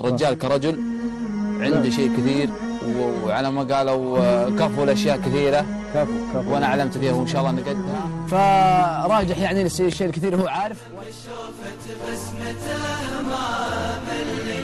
الرجال كرجل عنده شيء كثير وعلى ما قالوا آه، كفوا الأشياء كثيرة. كفو كفو. وأنا علمت فيها وإن شاء الله نقدها فراجح يعني الشيء الكثير هو عارف.